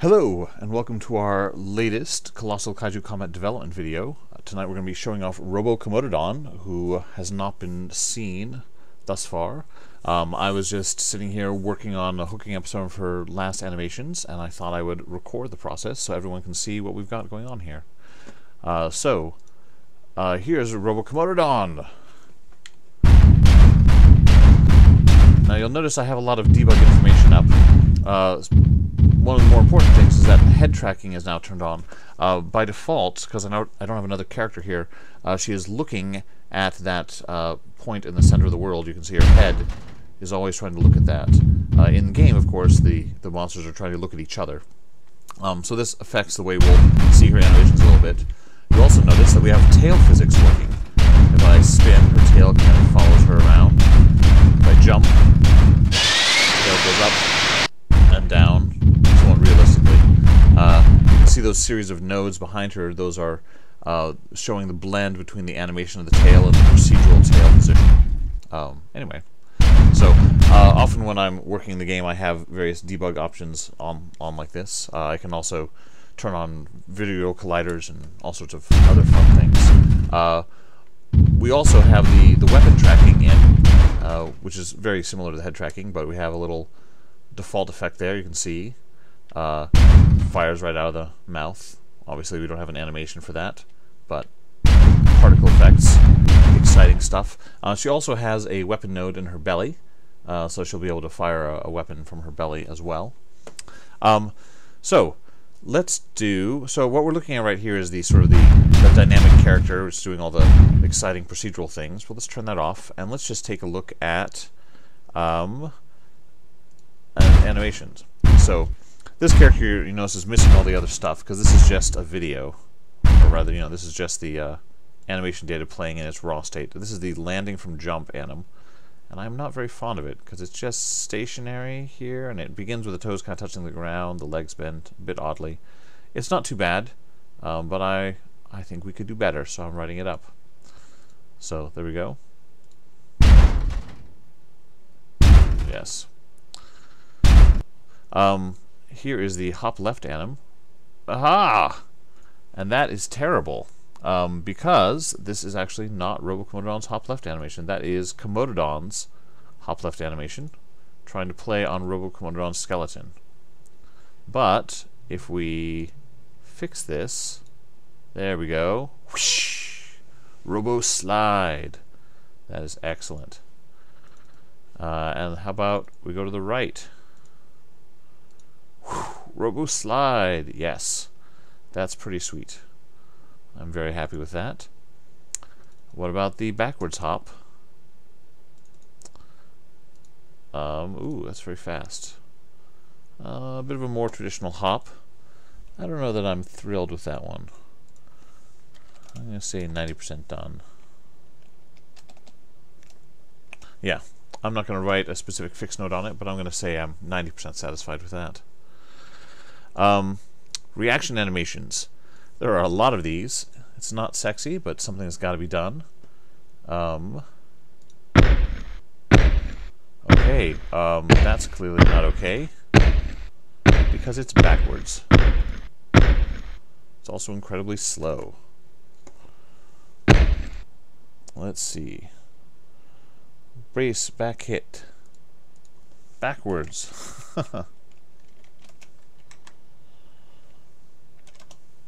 Hello, and welcome to our latest Colossal Kaiju Combat development video. Uh, tonight we're going to be showing off Robo Komododon, who has not been seen thus far. Um, I was just sitting here working on hooking up some of her last animations, and I thought I would record the process so everyone can see what we've got going on here. Uh, so, uh, here's Robo Komododon. Now you'll notice I have a lot of debug information up. One of the more important things is that head tracking is now turned on. Uh, by default, because I, I don't have another character here, uh, she is looking at that uh, point in the center of the world. You can see her head is always trying to look at that. Uh, in the game, of course, the, the monsters are trying to look at each other. Um, so this affects the way we'll see her animations a little bit. You'll also notice that we have tail physics working. If I spin, her tail kind of follows her around. If I jump, tail goes up Uh, see those series of nodes behind her. Those are uh, showing the blend between the animation of the tail and the procedural tail position. Um, anyway, so uh, often when I'm working the game, I have various debug options on, on like this. Uh, I can also turn on video colliders and all sorts of other fun things. Uh, we also have the, the weapon tracking in, which is very similar to the head tracking, but we have a little default effect there you can see uh, fires right out of the mouth. Obviously, we don't have an animation for that, but particle effects, exciting stuff. Uh, she also has a weapon node in her belly, uh, so she'll be able to fire a, a, weapon from her belly as well. Um, so let's do. So what we're looking at right here is the sort of the, the dynamic character, which is doing all the exciting procedural things. Well, let's turn that off and let's just take a look at um, animations. So this character, you notice, is missing all the other stuff because this is just a video. Or rather, you know, this is just the uh, animation data playing in its raw state. This is the landing from jump anim. And I'm not very fond of it because it's just stationary here and it begins with the toes kind of touching the ground, the legs bent a bit oddly. It's not too bad, um, but I, I think we could do better, so I'm writing it up. So, there we go. Yes. Um, here is the hop left anim. Aha! And that is terrible. Um, because this is actually not RoboKomododon's hop left animation. That is Komododon's hop left animation, trying to play on RoboKomododon's skeleton. But if we fix this, there we go. Whoosh! Robo slide. That is excellent. Uh, and how about we go to the right? Robo Slide. Yes. That's pretty sweet. I'm very happy with that. What about the backwards hop? Um, ooh, that's very fast. Uh, a bit of a more traditional hop. I don't know that I'm thrilled with that one. I'm going to say 90% done. Yeah, I'm not going to write a specific fix note on it, but I'm going to say I'm 90% satisfied with that. Um, reaction animations. There are a lot of these. It's not sexy, but something has got to be done. Um, okay, um, that's clearly not okay. Because it's backwards. It's also incredibly slow. Let's see. Brace, back hit. Backwards.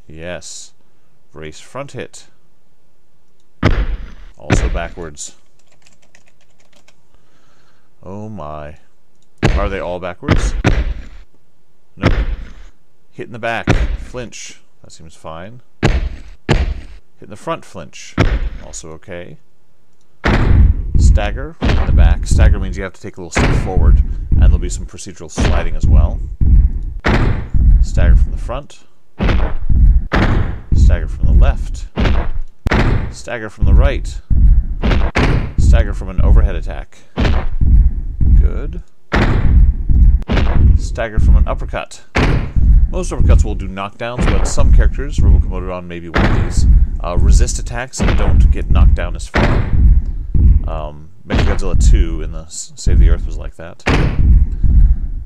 Yes. Brace front hit. Also backwards. Oh my. Are they all backwards? Nope. Hit in the back. Flinch. That seems fine. Hit in the front. Flinch. Also okay. Stagger in the back. Stagger means you have to take a little step forward, and there'll be some procedural sliding as well. Stagger from the front. Stagger from the left. Stagger from the right. Stagger from an overhead attack. Good. Stagger from an uppercut. Most uppercuts will do knockdowns, but some characters, RoboKomododon may be one of these, uh, resist attacks and don't get knocked down as far. Um, Mechagodzilla 2 in the Save the Earth was like that.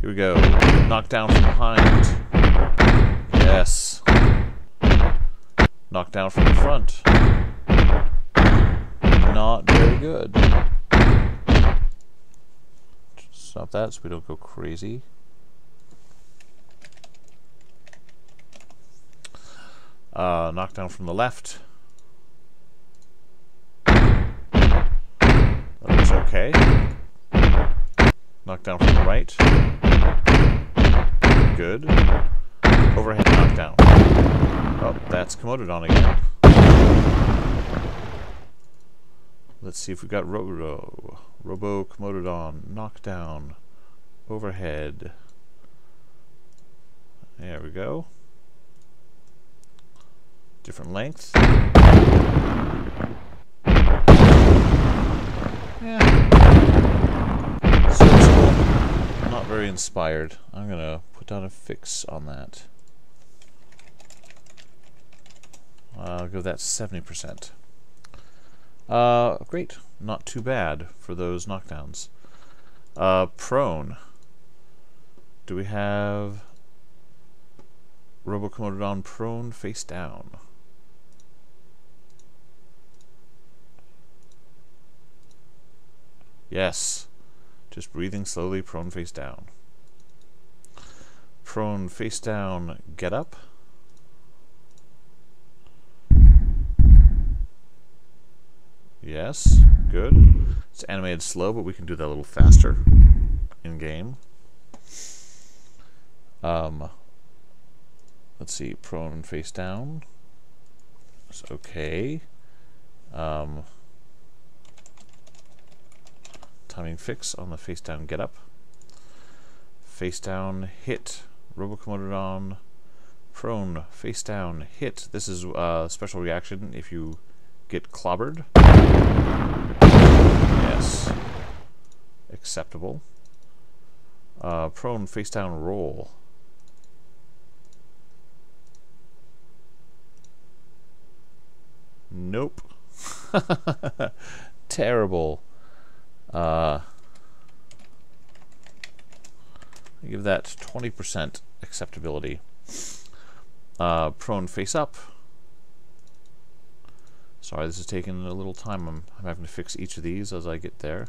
Here we go. Knockdown from behind. Yes. Knocked down from the front. Not very good. Stop that so we don't go crazy. Uh, knockdown from the left. That looks okay. Knockdown from the right. Good. Overhead knockdown. Oh, that's Komododon again. Let's see if we got Robo. Robo Komododon. Knockdown. Overhead. There we go different length. Yeah. So not very inspired. I'm gonna put down a fix on that. I'll go that 70%. Uh, great. Not too bad for those knockdowns. Uh, prone. Do we have Robokomododon prone face down? Yes. Just breathing slowly, prone face down. Prone face down, get up. Yes, good. It's animated slow, but we can do that a little faster in game. Um, let's see, prone and face down. It's okay. Um, timing fix on the face down get up. Face down hit. Robokomododon prone face down hit. This is a special reaction if you get clobbered. Yes. Acceptable. Uh, prone face down roll. Nope. Terrible. Uh, give that 20% acceptability. Uh, prone face up. Sorry, this is taking a little time. I'm, I'm having to fix each of these as I get there.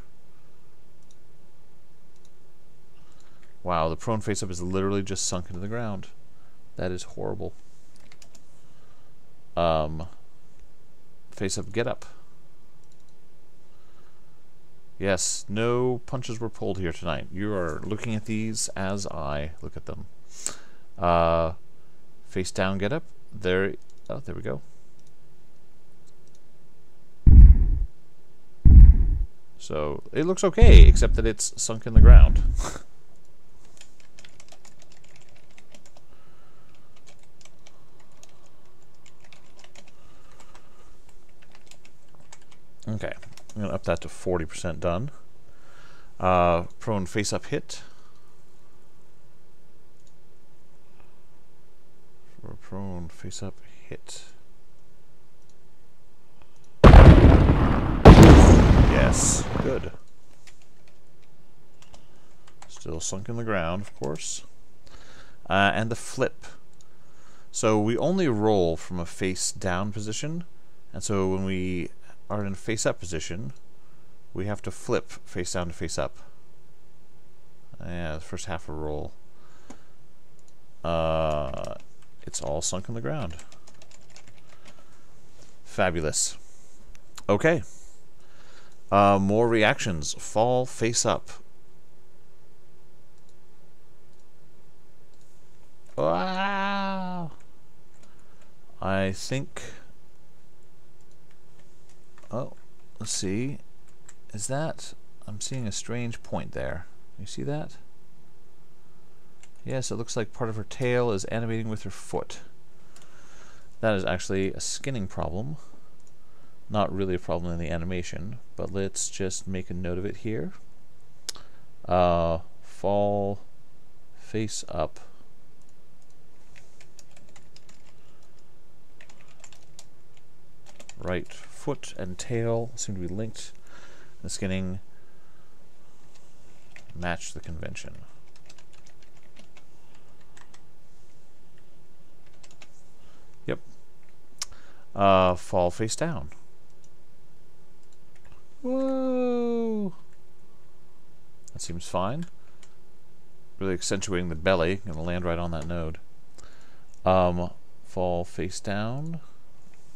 Wow, the prone face up is literally just sunk into the ground. That is horrible. Um, face up, get up. Yes, no punches were pulled here tonight. You are looking at these as I look at them. Uh, face down, get up. There, oh, there we go. So it looks okay, except that it's sunk in the ground. okay. I'm going to up that to 40% done. Uh, prone face up hit. Prone face up hit. Yes, good. Still sunk in the ground, of course. Uh, and the flip. So we only roll from a face down position, and so when we are in face up position, we have to flip face down to face up. Yeah, the first half of a roll. Uh, it's all sunk in the ground. Fabulous. Okay. Uh, more reactions. Fall face up. Wow. I think Oh, let's see. Is that... I'm seeing a strange point there. You see that? Yes, it looks like part of her tail is animating with her foot. That is actually a skinning problem. Not really a problem in the animation, but let's just make a note of it here. Uh, fall face up. Right foot and tail seem to be linked. The skinning match the convention. Uh, fall face down. Whoa! That seems fine. Really accentuating the belly. Gonna land right on that node. Um, fall face down.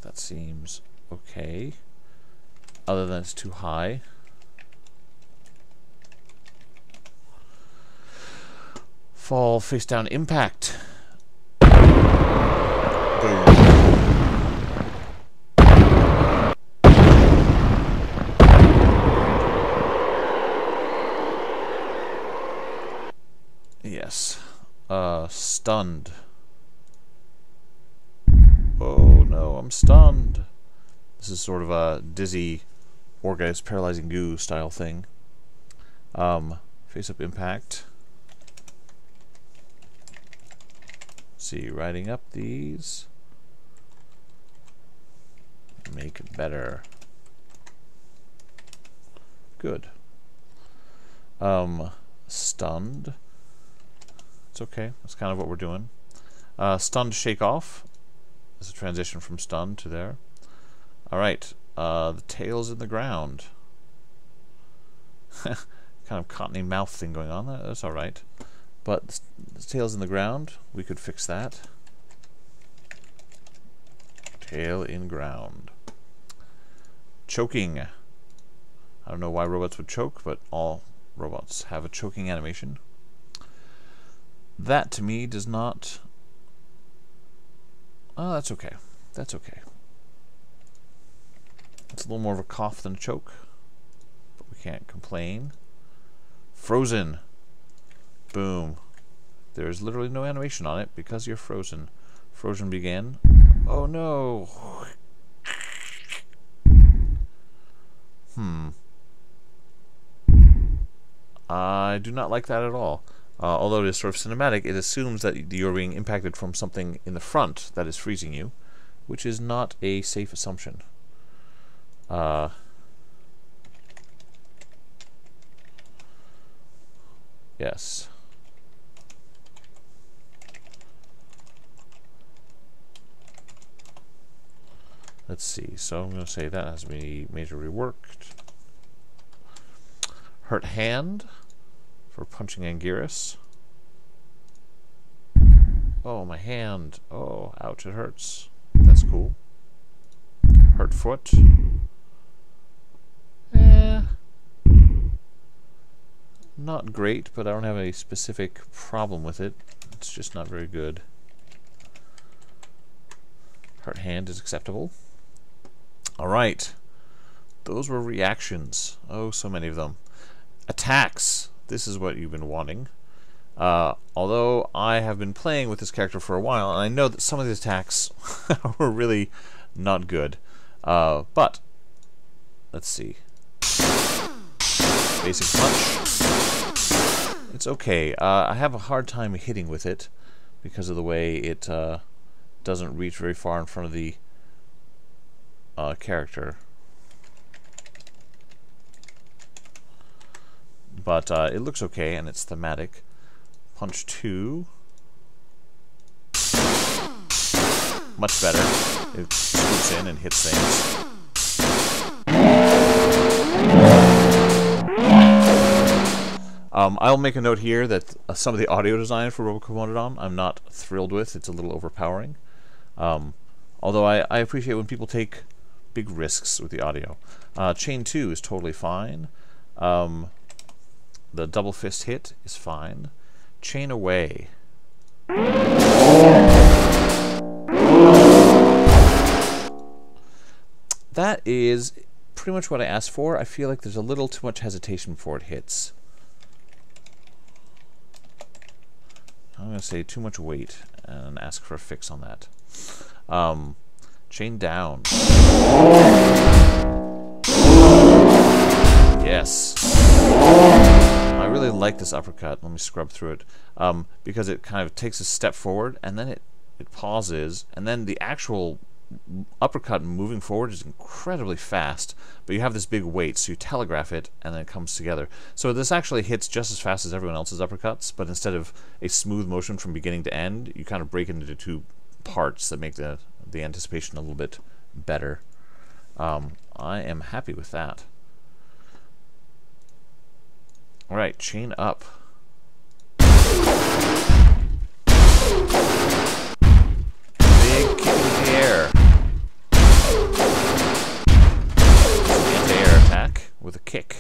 That seems okay. Other than it's too high. Fall face down impact. Yes. Uh, stunned. Oh no, I'm stunned. This sort of a dizzy, organized, paralyzing goo style thing. Um, face up impact. see, writing up these. Make it better. Good. Um, stunned. It's okay. That's kind of what we're doing. Uh, stunned shake off. Is a transition from stunned to there. Alright. Uh, the tail's in the ground. kind of cottony mouth thing going on. That's alright. But the tail's in the ground. We could fix that. Tail in ground. Choking. I don't know why robots would choke, but all robots have a choking animation. That to me does not... Oh, that's okay. That's okay. It's a little more of a cough than a choke, but we can't complain. Frozen. Boom. There's literally no animation on it because you're frozen. Frozen begin. Oh no! Hmm. I do not like that at all. Uh, although it is sort of cinematic, it assumes that you're being impacted from something in the front that is freezing you, which is not a safe assumption. Uh, yes. Let's see. So I'm going to say that has to be major reworked. Hurt hand for punching Anguirus. Oh, my hand. Oh, ouch, it hurts. That's cool. Hurt foot. Eh. Not great, but I don't have a specific problem with it. It's just not very good. Hurt hand is acceptable. Alright. Those were reactions. Oh, so many of them. Attacks. This is what you've been wanting. Uh, although I have been playing with this character for a while, and I know that some of the attacks were really not good. Uh, but, let's see. Basic punch. It's okay. Uh, I have a hard time hitting with it because of the way it uh, doesn't reach very far in front of the uh, character. But uh, it looks okay and it's thematic. Punch 2. Much better. It scoops in and hits things. Um, I'll make a note here that uh, some of the audio design for Robokomododon I'm not thrilled with. It's a little overpowering. Um, although I, I appreciate when people take big risks with the audio. Uh, chain 2 is totally fine. Um, the double fist hit is fine. Chain away. That is pretty much what I asked for. I feel like there's a little too much hesitation before it hits. Going to say too much weight and ask for a fix on that. Um, Chain down. Yes. I really like this uppercut. Let me scrub through it. Um, because it kind of takes a step forward and then it, it pauses and then the actual uppercut moving forward is incredibly fast, but you have this big weight, so you telegraph it, and then it comes together. So this actually hits just as fast as everyone else's uppercuts, but instead of a smooth motion from beginning to end, you kind of break it into two parts that make the the anticipation a little bit better. Um, I am happy with that. Alright, chain up. With a kick.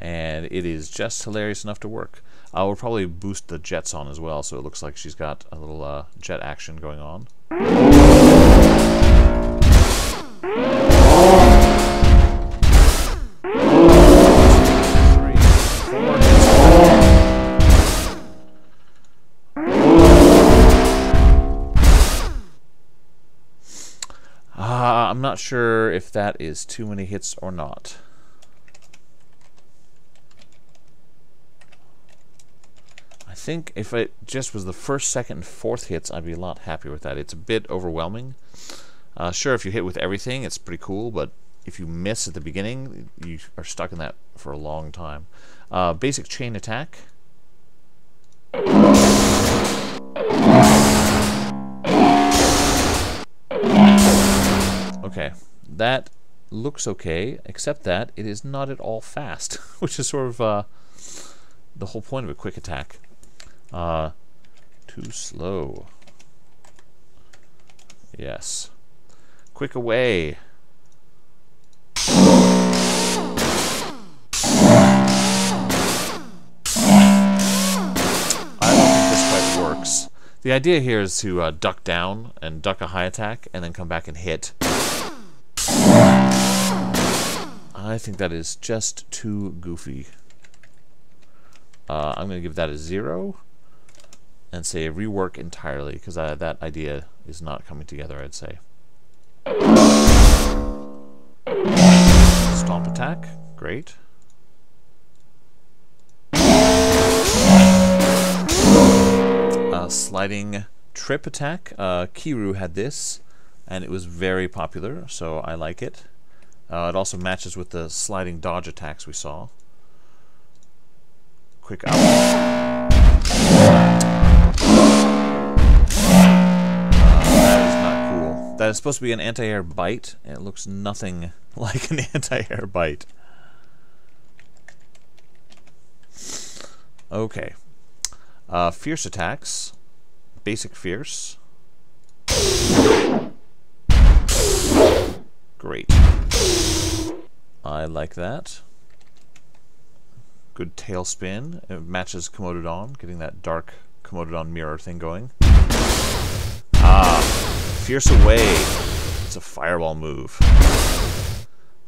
And it is just hilarious enough to work. I will probably boost the jets on as well, so it looks like she's got a little uh, jet action going on. Uh, I'm not sure if that is too many hits or not. Think if it just was the first, second, and fourth hits, I'd be a lot happier with that. It's a bit overwhelming. Uh, sure, if you hit with everything, it's pretty cool, but if you miss at the beginning, you are stuck in that for a long time. Uh, basic chain attack. Okay, that looks okay, except that it is not at all fast, which is sort of uh, the whole point of a quick attack. Uh, too slow. Yes. Quick away. I don't think this quite works. The idea here is to uh, duck down and duck a high attack and then come back and hit. I think that is just too goofy. Uh, I'm going to give that a zero and say rework entirely because that idea is not coming together, I'd say. Stomp attack, great. Sliding trip attack, uh, Kiryu had this and it was very popular, so I like it. Uh, it also matches with the sliding dodge attacks we saw. Quick. That is supposed to be an anti-air bite, it looks nothing like an anti-air bite. Okay. Uh, fierce attacks. Basic fierce. Great. I like that. Good tailspin. It matches Komododon, getting that dark Komododon mirror thing going. Fierce Away. It's a fireball move.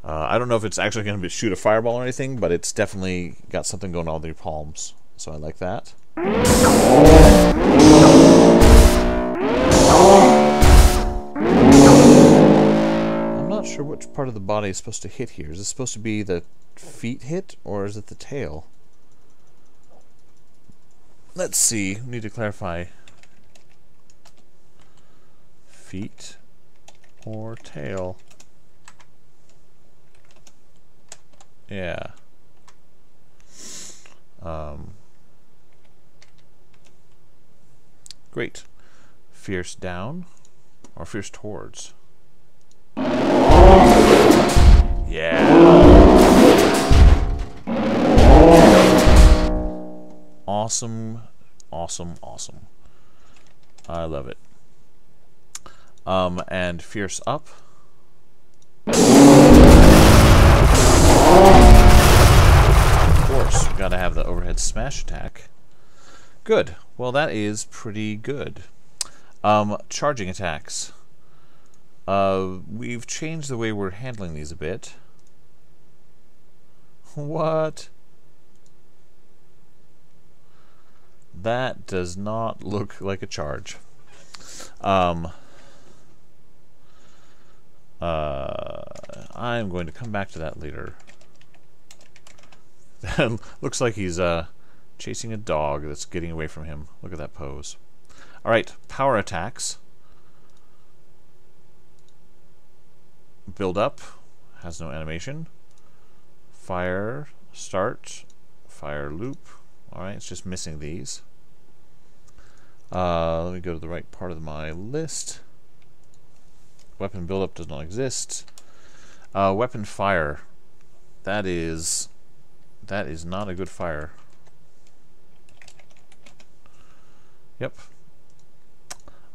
Uh, I don't know if it's actually going to shoot a fireball or anything, but it's definitely got something going on with your palms. So I like that. I'm not sure which part of the body is supposed to hit here. Is it supposed to be the feet hit, or is it the tail? Let's see. We need to clarify feet or tail. Yeah. Um, great. Fierce down or fierce towards? Yeah. Awesome, awesome, awesome. I love it um, and Fierce up. Of course, we gotta have the overhead smash attack. Good. Well, that is pretty good. Um, charging attacks. Uh, we've changed the way we're handling these a bit. What? That does not look like a charge. Um, uh, I'm going to come back to that later. Looks like he's uh, chasing a dog that's getting away from him. Look at that pose. Alright, power attacks. Build up. Has no animation. Fire. Start. Fire loop. Alright, it's just missing these. Uh, let me go to the right part of my list. Weapon buildup does not exist. Uh, weapon fire. That is... That is not a good fire. Yep.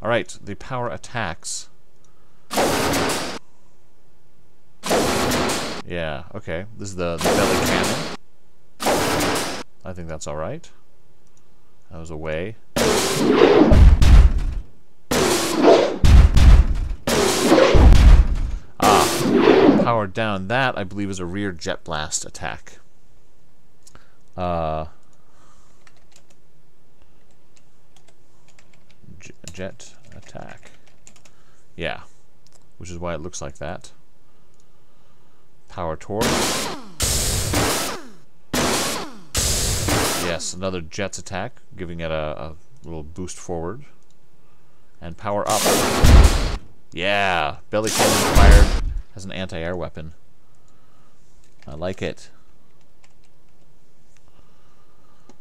Alright, the power attacks. Yeah, okay. This is the, the belly cannon. I think that's alright. That was a powered down. That, I believe, is a rear jet blast attack. Uh, jet attack. Yeah, which is why it looks like that. Power torque. Yes, another jet's attack, giving it a, a little boost forward. And power up. Yeah, belly cannon fired as an anti-air weapon. I like it.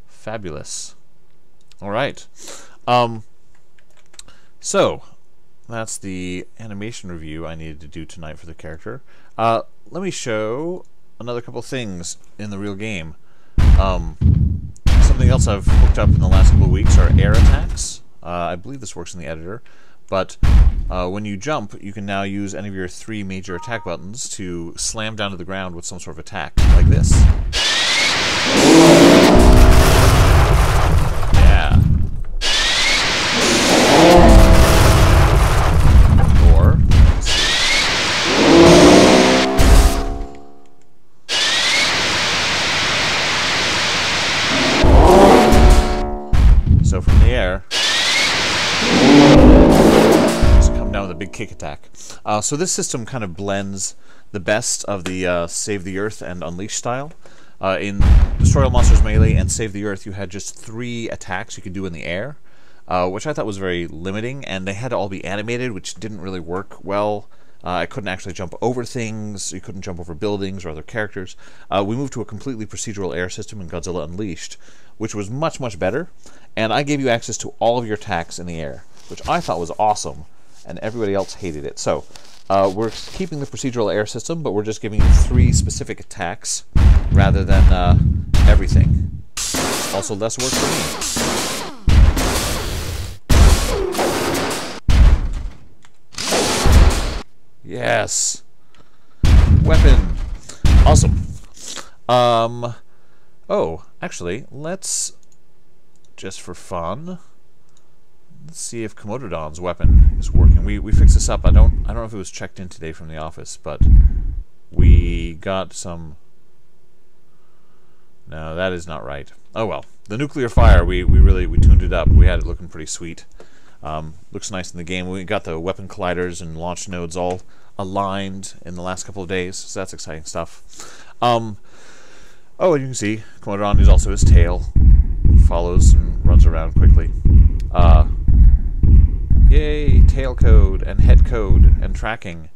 Fabulous. All right. Um, so, that's the animation review I needed to do tonight for the character. Uh, let me show another couple things in the real game. Um, something else I've hooked up in the last couple of weeks are air attacks. Uh, I believe this works in the editor, but uh, when you jump, you can now use any of your three major attack buttons to slam down to the ground with some sort of attack, like this. Uh, so this system kind of blends the best of the uh, Save the Earth and Unleash style. Uh, in Destroy All Monsters Melee and Save the Earth, you had just three attacks you could do in the air, uh, which I thought was very limiting, and they had to all be animated, which didn't really work well. Uh, I couldn't actually jump over things, you couldn't jump over buildings or other characters. We moved to a completely procedural air system in Godzilla Unleashed, which was much, much better, and I gave you access to all of your attacks in the air, which I thought was awesome and everybody else hated it. So uh, we're keeping the procedural air system, but we're just giving you three specific attacks rather than uh, everything. Also less work for me. Yes. Weapon. Awesome. Um, oh, actually, let's, just for fun, Let's see if Komododon's weapon is working. We we fixed this up. I don't I don't know if it was checked in today from the office, but we got some. No, that is not right. Oh well, the nuclear fire. We we really we tuned it up. We had it looking pretty sweet. Um, looks nice in the game. We got the weapon colliders and launch nodes all aligned in the last couple of days, so that's exciting stuff. Um, oh, and you can see Komododon is also his tail follows and runs around quickly. Uh, Yay, tail code and head code and tracking.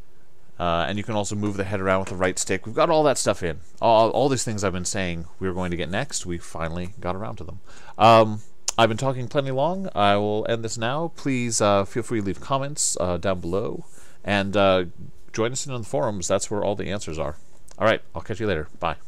Uh, and you can also move the head around with the right stick. We've got all that stuff in. All, all these things I've been saying we were going to get next, we finally got around to them. Um, I've been talking plenty long. I will end this now. Please uh, feel free to leave comments uh, down below. And uh, join us in on the forums. That's where all the answers are. All right, I'll catch you later. Bye.